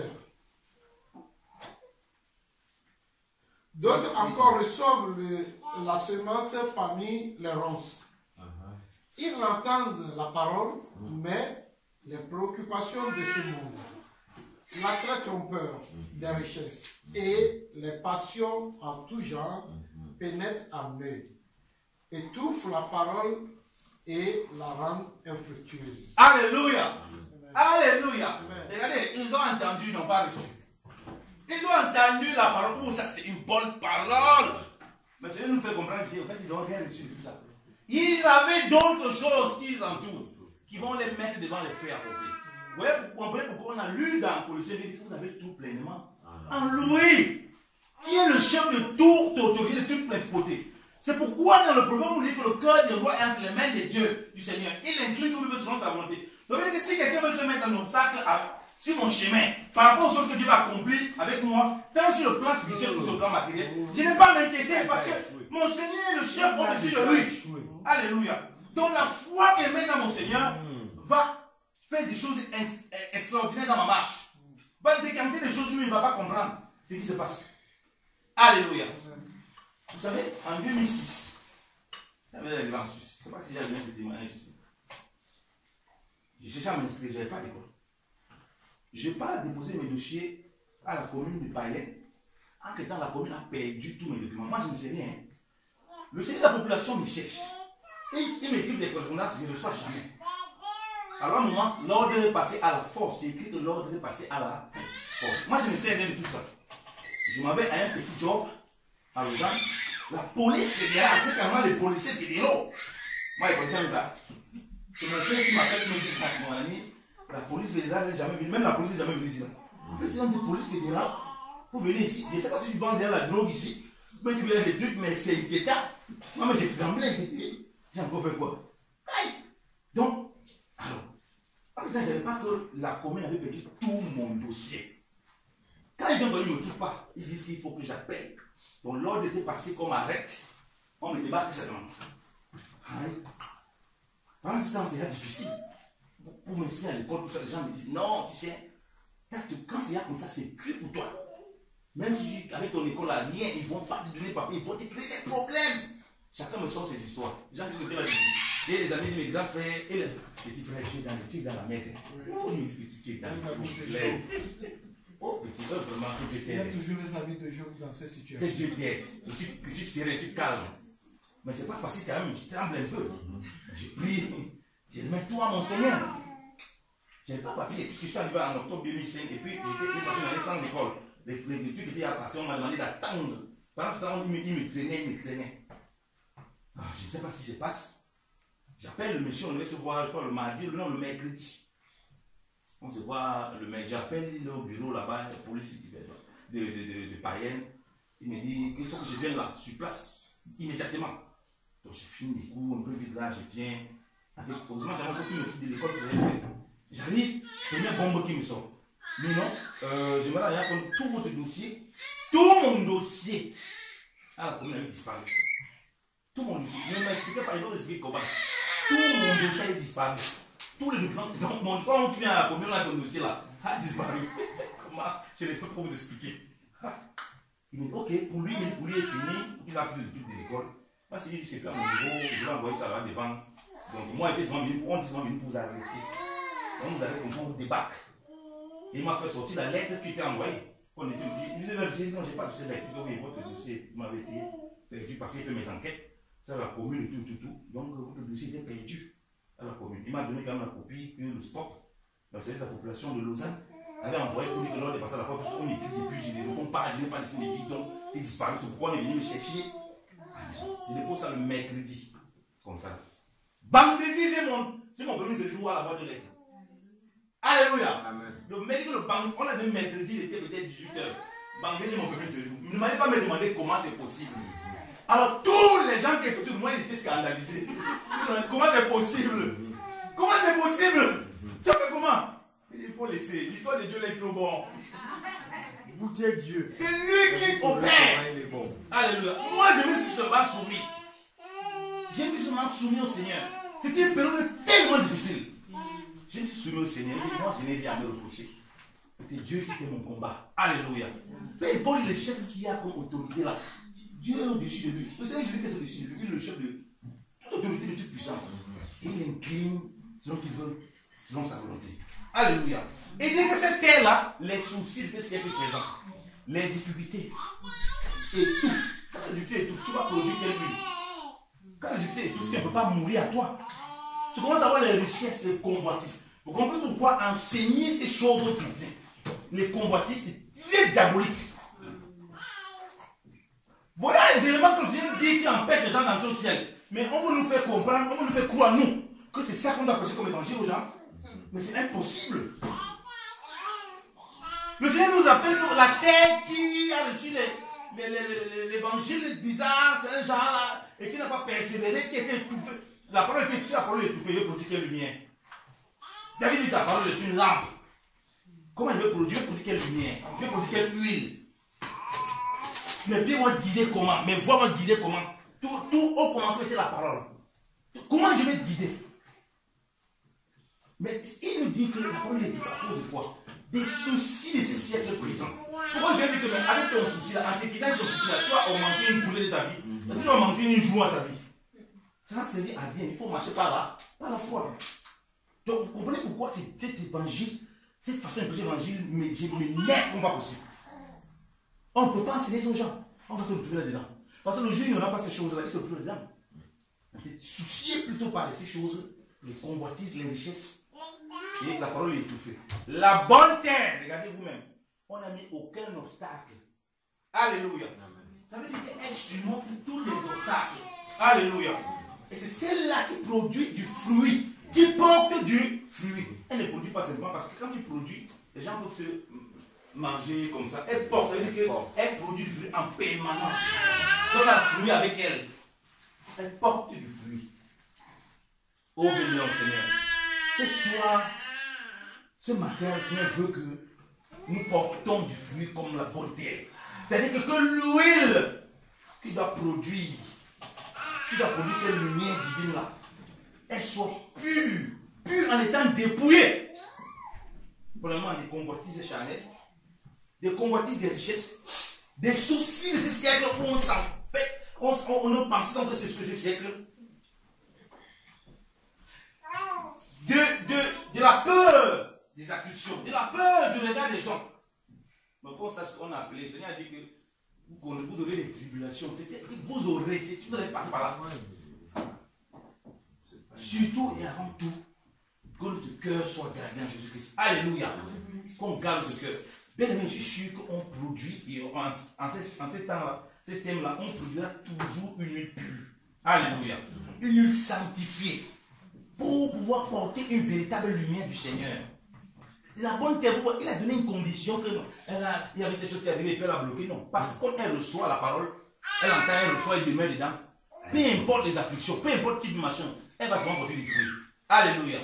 D'autres encore reçoivent le- la semence parmi les ronces. Ils entendent la parole, mais les préoccupations de ce monde, l'attrait trompeur des richesses et les passions en tout genre pénètrent en eux, étouffent la parole et la rendent infructueuse. Alléluia. Alléluia. Amen. Regardez, ils ont entendu, ils n'ont pas reçu. Ils ont entendu la parole. Oh, ça c'est une bonne parole. Mais Seigneur nous fait comprendre ici, en fait, ils n'ont rien reçu de tout ça. Ils avaient d'autres choses qui les entourent, qui vont les mettre devant les faits accomplis. Vous voyez, vous comprenez pourquoi on a lu dans Colossiens, que vous avez tout pleinement en lui, qui est le chef de toute autorité, de toute principauté. C'est pourquoi dans le prophète, on dit que le cœur du roi est entre les mains de Dieu, du Seigneur. Il inclut tout le monde selon sa volonté. Donc, il dit que si quelqu'un veut se mettre en obstacle à- sur mon chemin, par rapport aux choses que Dieu va accomplir avec moi, tant sur le plan spirituel que sur le plan matériel, je n'ai pas à m'inquiéter parce que mon Seigneur est le chef au-dessus de lui. Alléluia. Donc, la foi que met dans mon Seigneur va faire des choses extraordinaires dans ma marche. Va décanter des choses que lui ne va pas comprendre ce qui se passe. Alléluia. Vous savez, en 2006, j'avais Suisse. Je ne sais pas si j'ai bien ce témoignage ici. J'ai cherché à m'inscrire, je n'avais pas d'école. Je n'ai pas déposé mes dossiers à la commune de Païlet. En que temps, la commune a perdu tous mes documents. Moi, je ne sais rien. Le Seigneur de la population me cherche. Il m'écrit des correspondances, je ne reçois jamais. Alors, moment, l'ordre est passé à la force. C'est écrit que l'ordre est passé à la force. Moi, je ne sais rien de tout ça. Je m'avais à un petit job à Lausanne. La police fédérale, c'est carrément les policiers fédéraux. Moi, les policiers, ça. C'est mon frère qui m'appelle, Ah, mon ami, la police fédérale n'est jamais venue. Même la police n'est jamais venue ici. là. Le président de police fédérale, pour venir ici, je ne sais pas si tu vends déjà la drogue ici. Mais tu veux des trucs, mais c'est inquiétant. Moi, mais j'ai tremblé. J'ai encore fait quoi? Aïe Donc, alors, en fait, je ne savais pas que la commune avait perdu tout mon dossier. Quand ils viennent, ils ne me trouvent pas. Ils disent qu'il faut que j'appelle. Donc l'ordre était passé comme arrête. On me débarque seulement. Aïe. Pendant ce temps, c'est difficile. Pour m'inscrire à l'école, tout ça, les gens me disent non, tu sais, quand tu- quand c'est comme ça, c'est cuit pour toi. Même si tu- avec ton école, là, rien, ils ne vont pas te donner papier, ils vont te créer des problèmes. Chacun me sort ses histoires. Les gens disent que tu es là, et les amis de mes grands frères et les petits frères, tu es dans, tu es dans la merde. Oh, mais que tu es dans Les amis de le Oh, petit frère, vraiment, que tu Il y a toujours les amis de Job dans ces Que situations. Dieu t'aide. Je suis, je suis serré, je suis calme. Mais c'est pas facile quand même, je tremble un peu. Je prie, je remets tout à mon Seigneur. Je n'ai pas papier, puisque je suis arrivé en octobre 2005 et puis j'étais passé centres d'école. Les, les études étaient à passer, on m'a demandé d'attendre. Pendant ce temps, il me, il me traînait, il me traînait. Ah, je ne sais pas ce qui se passe. J'appelle le monsieur, on devait se voir le mardi, non, le mercredi. On se voit le mec, j'appelle le bureau là-bas, la police de, de, de, de. Il me dit qu'il faut que je vienne là, sur place, immédiatement. Donc j'ai fini les cours, un peu vite là, je viens. Avec, heureusement, j'avais aucune étude de l'école que j'avais fait. J'arrive, première bombe qui me sort. Mais non, euh, j'aimerais rien prendre tout votre dossier, tout mon dossier. Ah, la commune avait disparu. Tout mon dossier. Ne m'expliquez pas, il faut expliquer comment. Tout mon dossier est disparu. Tous les documents, donc, quand tu viens à la commune, on a ton dossier là, ça a disparu. Comment Je n'ai pas pour vous expliquer? Il me dit, ok, pour lui, pour lui est fini, il a pris le truc de l'école. Parce qu'il dit, c'est plus à mon niveau, je vais envoyer ça là devant. Donc, moi, effectivement, on dit souvent venu pour vous arrêter. On nous arrête comme ça, on débarque. Et il m'a fait sortir la lettre qui était envoyée. On était dit, il disait, non, j'ai pas de ce lettre. Oui, votre dossier m'avait été perdu parce qu'il fait mes enquêtes. C'est la commune, tout, tout, tout. Donc, votre dossier était perdu à la commune. Il m'a donné quand même la copie, puis le stop. Donc, c'est la population de Lausanne avait envoyé pour dire que l'on passé à la fois, parce qu'on écrit depuis, je ne pas, je n'ai pas laissé vies, donc il disparaît. C'est pourquoi on est venu me chercher Je dépose ça le mercredi, comme ça. Vendredi, j'ai mon, j'ai mon premier séjour à la boîte de lettres. Alléluia. Amen. Le mercredi, le banc, on a dit mercredi, il était peut-être 18h. Vendredi, j'ai mon premier séjour. Ne m'allez pas me demander comment c'est possible. Alors, tous les gens qui écoutaient de moi, ils étaient scandalisés. comment c'est possible? Comment c'est possible? Tu as fait comment? Il faut laisser. L'histoire de Dieu est trop bon. Goûtez Dieu. C'est lui qui opère. Alléluia. Moi, je me suis seulement soumis. Je me suis seulement soumis au Seigneur. C'était une période tellement difficile. Je suis soumis au Seigneur. Et moi, je n'ai rien à me reprocher. C'est Dieu qui fait mon combat. Alléluia. Peu importe le chef qui a comme autorité là. Dieu est au-dessus de lui. Je dis que c'est au-dessus de lui. Il est le chef de toute autorité, de toute puissance. Et il incline selon qu'il veut, selon sa volonté. Alléluia. Et dès que cette terre-là, les soucis de ce siècle présent, les difficultés étouffent. Quand les difficultés étouffent, tu vas produire vie Quand les difficultés étouffent, tu ne peux pas mourir à toi. Tu commences à voir les richesses, les convoitises. Vous comprenez pourquoi enseigner ces choses aux chrétiens Les convoitises, c'est très diabolique. Voilà les éléments que viens de dire qui empêchent les gens d'entrer au ciel. Mais on veut nous faire comprendre, on veut nous faire croire, nous, que c'est ça qu'on doit prêcher comme évangile aux gens. Mais c'est impossible. Le Seigneur nous appelle la terre qui a reçu l'évangile bizarre, c'est un genre là, et qui n'a pas persévéré, qui était étouffé. La parole était la parole est étouffée, il veut produire quelle lumière David dit ta parole est une lampe. Comment il veut produire, produire quelle lumière Je vais produire quelle huile mes pieds vont guider comment? Mes voix vont guider comment? Tout, tout au commencement était la parole. Comment je vais te guider? Mais il nous dit que la parole est à cause de quoi? Des soucis de ces siècles présents. Pourquoi je viens dire que avec ton souci là, en t'équipant ton souci là, tu vas augmenter une coulée de ta vie. Tu vas augmenter une joie à ta vie. Ça va servir à rien. Il faut marcher par là, par la foi. Donc vous comprenez pourquoi cet évangile, cette façon de l'évangile m'énerve comme pas possible. On ne peut pas enseigner aux gens. On va se retrouver là-dedans. Parce que le jour il n'y aura pas ces choses-là, il se retrouve là-dedans. Souciez plutôt par ces choses, les convoitises, les richesses. Et la parole est étouffée. La bonne terre, regardez vous-même. On n'a mis aucun obstacle. Alléluia. Ça veut dire qu'elle surmonte tous les obstacles. Alléluia. Et c'est celle-là qui produit du fruit, qui porte du fruit. Elle ne produit pas simplement parce que quand tu produis, les gens peuvent se manger comme ça. Elle porte, elle, dit elle produit du fruit en permanence. On a fruit avec elle. Elle porte du fruit. Oh Seigneur. Ce soir, ce matin, le Seigneur veut que nous portons du fruit comme la bonne. C'est-à-dire que, l'huile qui doit produire, qui doit produire cette lumière divine là, elle soit pure, pure en étant dépouillée. Probablement des convoitises charnettes des convoitises des richesses, des soucis de ce siècle où on s'en fait, on, on, on que c'est ce siècle. De la peur des afflictions, de la peur du regard des gens. Mais pour ça, ce qu'on a appelé, le Seigneur a dit que vous, vous aurez des tribulations. Vous aurez, tu devrais passer par là. Surtout et avant tout, que notre cœur soit gardé en Jésus-Christ. Alléluia. Qu'on garde le cœur. Bien aimé, je suis sûr qu'on produit, et en, en, ces, en ces temps-là, ces thèmes-là, on produira toujours une huile pure. Alléluia. Une huile sanctifiée. Pour pouvoir porter une véritable lumière du Seigneur. La bonne terre, il a donné une condition que elle a, il y avait des choses qui arrivaient et puis elle a bloqué. Non. Parce que quand elle reçoit la parole, elle entend, elle reçoit, elle demeure dedans. Peu importe les afflictions, peu importe le type de machin, elle va se porter du fruit. Alléluia.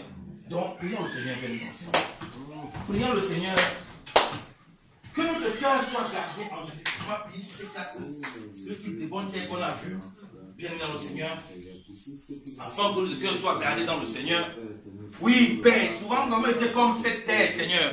Donc, prions le Seigneur, Prions le Seigneur que notre cœur soit gardé en Jésus. Tu ces quatre, ce type de bonne terre qu'on a vu. Dans le Seigneur, afin que le cœur soit gardé dans le Seigneur. Oui, Père, souvent nous avons été comme cette terre, Seigneur.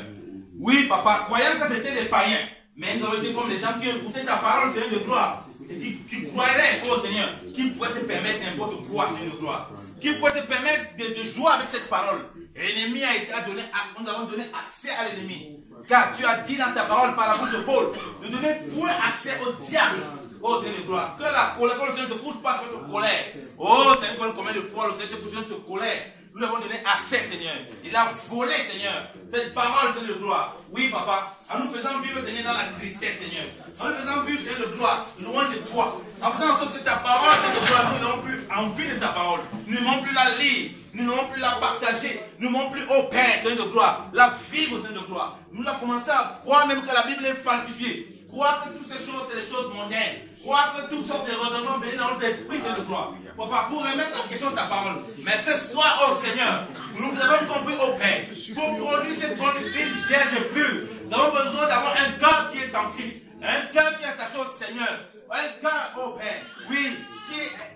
Oui, papa, croyant que c'était des païens, mais nous avons été comme des gens qui écoutaient ta parole, Seigneur de gloire, et qui, qui croiraient au Seigneur, qui pouvaient se permettre n'importe quoi, Seigneur de gloire, qui pouvaient se permettre de, jouer avec cette parole. L'ennemi a été donné, nous avons donné accès à l'ennemi. Car tu as dit dans ta parole par la bouche de Paul, ne donnez point accès au diable. Oh Seigneur, gloire. Que la colère, que le Seigneur ne se couche pas sur ta colère. Oh Seigneur, combien de fois le Seigneur se couche sur ta colère. Nous lui avons donné accès, Seigneur. Il a volé, Seigneur, cette parole, Seigneur de gloire. Oui, papa, en nous faisant vivre, Seigneur, dans la tristesse, Seigneur. En nous faisant vivre, Seigneur de gloire, loin de toi. En faisant en sorte que ta parole, Seigneur de gloire, nous n'avons plus envie de ta parole. Nous n'avons plus la lire. Nous n'avons plus la partager. Nous n'avons plus au Père, Seigneur de gloire. La vivre, Seigneur de gloire. Nous avons commencé à croire même que la Bible est falsifiée. Croire que toutes ces choses, c'est des choses mondaines. Croire que toutes sortes de raisonnements viennent dans notre esprit, c'est de gloire. Papa, pour remettre en question ta parole. Mais ce soir, oh Seigneur, nous avons compris au Père. Pour produire cette bonne vie vierge pure, nous avons besoin d'avoir un cœur qui est en Christ. Un cœur qui est attaché au Seigneur. Un cœur, oh Père, oui,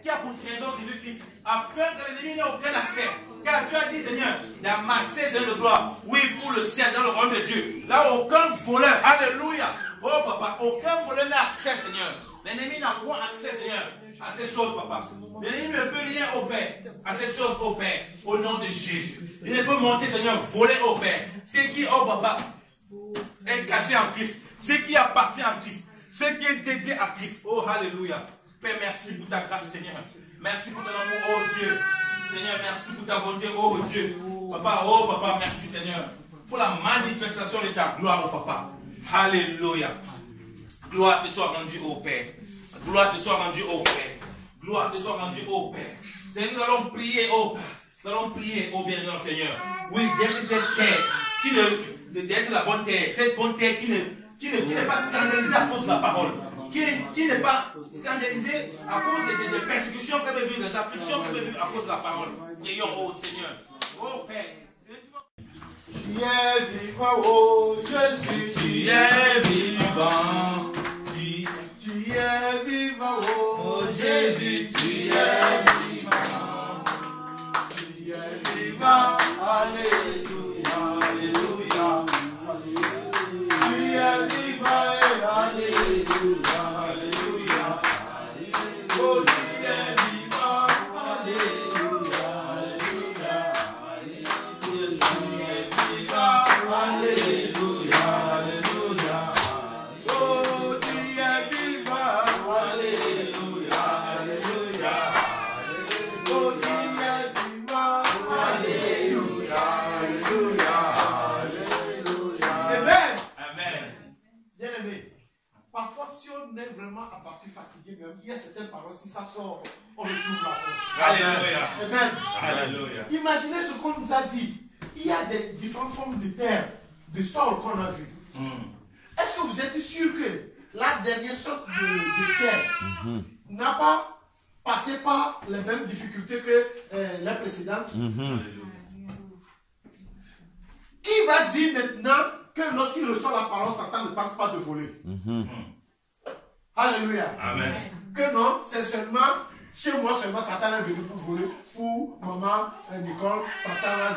qui, a pour trésor Jésus-Christ. Afin l'ennemi n'ait aucun accès. Car tu as dit, Seigneur, d'amasser, Seigneur de gloire. Oui, pour le ciel, dans le royaume de Dieu. Là, aucun voleur. Alléluia. Oh, papa, aucun voleur n'a accès, Seigneur. L'ennemi n'a point accès, Seigneur, à ces choses, papa. L'ennemi ne peut rien au Père, à ces choses au Père, au nom de Jésus. Il ne peut monter, Seigneur, voler au Père. Ce qui, oh papa, est caché en Christ. Ce qui appartient à Christ. Ce qui est dédié à Christ. Oh, Alléluia. Père, merci pour ta grâce, Seigneur. Merci pour ton amour, oh Dieu. Seigneur, merci pour ta bonté, oh Dieu. Papa, oh papa, merci, Seigneur. Pour la manifestation de ta gloire, oh papa. Alléluia. Gloire te soit rendue au Père. Gloire te soit rendue au Père. Gloire te soit rendue au Père. Seigneur, nous allons prier au Père. Nous allons prier au bien de Seigneur. Oui, d'être cette terre, qui d'être la bonne terre, cette bonne terre qui ne, qui ne, qui n'est pas scandalisée à cause de la parole. Qui, qui n'est pas scandalisée à cause des, des persécutions qu'elle veut vivre, des afflictions qu'elle veut vivre à cause de la parole. Prions, oh Seigneur. Oh Père. Tu es vivant, oh Jésus. Tu es vivant? Tu, tu es vivant, oh Oh Jésus, tu es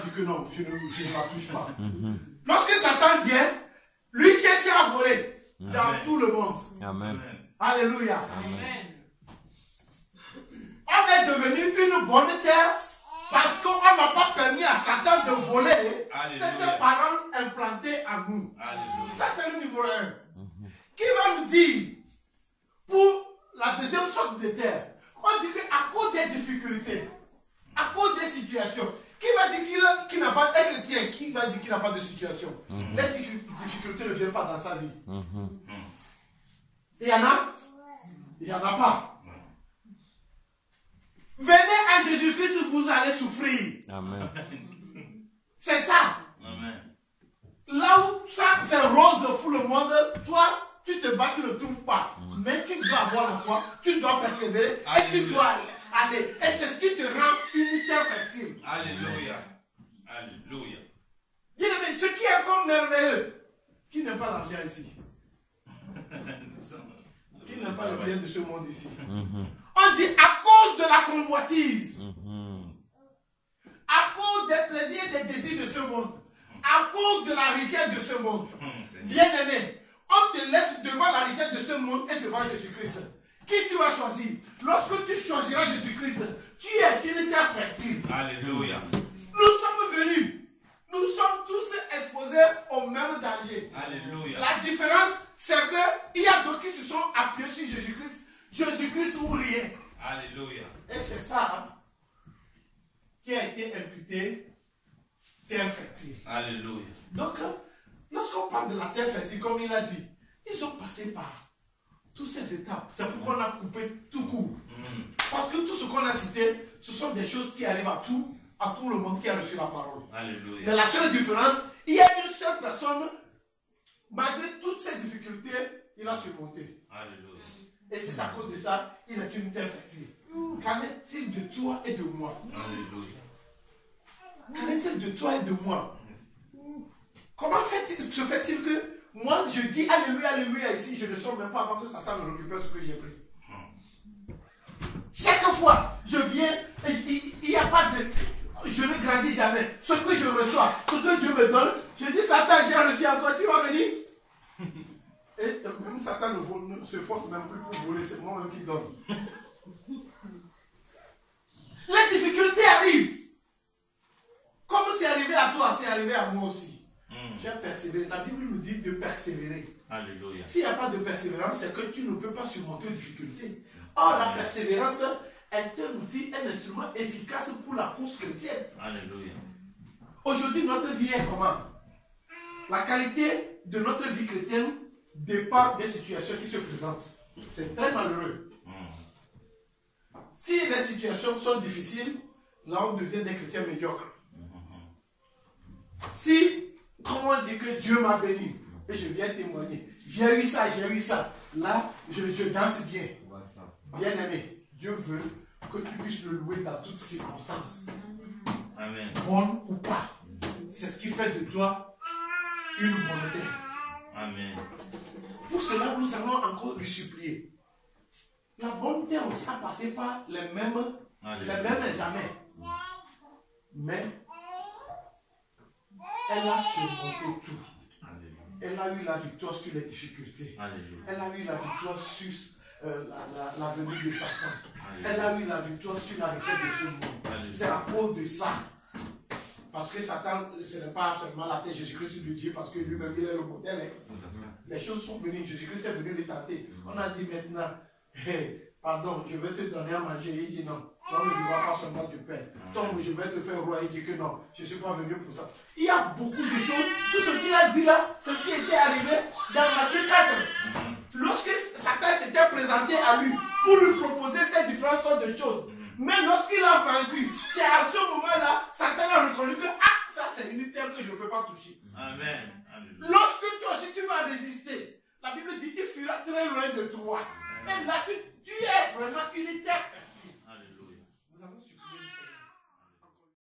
dit que non, je ne, je ne la touche pas. Lorsque Satan vient, lui cherche à voler dans tout le monde. Amen. Alléluia. Amen. On est devenu une bonne terre parce qu'on n'a pas permis à Satan de voler cette parole implantée en nous. Alléluia. Ça, c'est le niveau 1. Qui va nous dire, pour la deuxième sorte de terre, on dit qu'à cause des difficultés, à cause des situations, qui va dire qu'il n'a pas, un chrétien, qui va dire qu'il n'a pas de situation Les diffi- difficultés ne viennent pas dans sa vie. Il y en a Il n'y en a pas. Venez à Jésus-Christ, vous allez souffrir. Amen. C'est ça. Amen. Là où ça c'est rose pour le monde, toi, tu te bats, tu ne le trouves pas. Mais tu dois avoir la foi, tu dois persévérer et tu dois aller. Et c'est ce qui te rend une terre fertile. Alléluia. Alléluia. Bien aimé, ce qui est encore merveilleux, qui n'aime pas l'argent ici, qui n'aime pas le bien de ce monde ici. On dit à cause de la convoitise, à cause des plaisirs et des désirs de ce monde, à cause de la richesse de ce monde. Bien aimé, on te laisse devant la richesse de ce monde et devant Jésus-Christ. Qui tu vas choisir? Lorsque tu choisiras Jésus-Christ, tu es une terre fertile. Alléluia. Nous sommes venus. Nous sommes tous exposés au même danger. Alléluia. La différence, c'est qu'il y a d'autres qui se sont appuyés sur Jésus-Christ. Jésus-Christ ou rien. Alléluia. Et c'est ça hein, qui a été imputé terre fertile. Alléluia. Donc, lorsqu'on parle de la terre fertile, comme il a dit, ils sont passés par toutes ces étapes. C'est pourquoi on a coupé tout court. Parce que tout ce qu'on a cité, ce sont des choses qui arrivent à tout, à tout le monde qui a reçu la parole. Mais Alléluia. la seule différence, il y a une seule personne, malgré toutes ces difficultés, il a surmonté. Alléluia. Et c'est à cause de ça, il est une terre fertile. Qu'en est-il de toi et de moi? Alléluia. Qu'en est-il de toi et de moi? Comment fait-il, se fait-il que moi je dis Alléluia, Alléluia ici, je ne sors même pas avant que Satan me récupère ce que j'ai pris Chaque fois, je viens, il n'y a pas de. Je ne grandis jamais. Ce que je reçois, ce que Dieu me donne, je dis Satan, j'ai reçu à toi, tu vas venir. Et euh, même Satan ne, vole- ne se force même plus pour voler, c'est moi-même qui donne. Les difficultés arrivent. Comme c'est arrivé à toi, c'est arrivé à moi aussi. Mm. Tu as persévéré. La Bible nous dit de persévérer. Alléluia. S'il n'y a pas de persévérance, c'est que tu ne peux pas surmonter les difficultés. Or, la persévérance est un outil, un instrument efficace pour la course chrétienne. Alléluia. Aujourd'hui, notre vie est comment? La qualité de notre vie chrétienne dépend des situations qui se présentent. C'est très malheureux. Mm. Si les situations sont difficiles, là on devient des chrétiens médiocres. Si, comme on dit que Dieu m'a béni, et je viens témoigner, j'ai eu ça, j'ai eu ça, là je, je danse bien. Bien aimé, Dieu veut que tu puisses le louer dans toutes circonstances, Amen. bonnes ou pas. C'est ce qui fait de toi une bonne terre. Amen. Pour cela, nous allons encore lui supplier. La bonne terre aussi a passé par les mêmes, les mêmes examens. Mais elle a surmonté tout. Elle a eu la victoire sur les difficultés. Alléluia. Elle a eu la victoire sur euh, la, la- la venue de Satan. Elle a eu la victoire sur la richesse de ce monde. C'est à cause de ça. Parce que Satan, ce n'est pas seulement la tête Jésus-Christ de Dieu, parce que lui-même, il est le modèle. hein. Les choses sont venues, Jésus-Christ est venu les tenter. On a dit maintenant, Hey, pardon, je vais te donner à manger. Il dit non. Toi, ne vivras pas seulement du pain. Toi, je vais te faire roi. Il dit que non, je ne suis pas venu pour ça. Il y a beaucoup de choses. Tout ce qu'il a dit là, c'est ce qui était arrivé dans Matthieu 4. Lorsque Satan s'était présenté à lui pour lui proposer ces différentes sortes de choses. Mais lorsqu'il a vaincu, c'est à ce moment-là, Satan a reconnu que ah, ça c'est une terre que je ne peux pas toucher. Amen. Lorsque toi aussi tu vas résister, la Bible dit qu'il fuira très loin de toi. Tu, es vraiment une. Alléluia.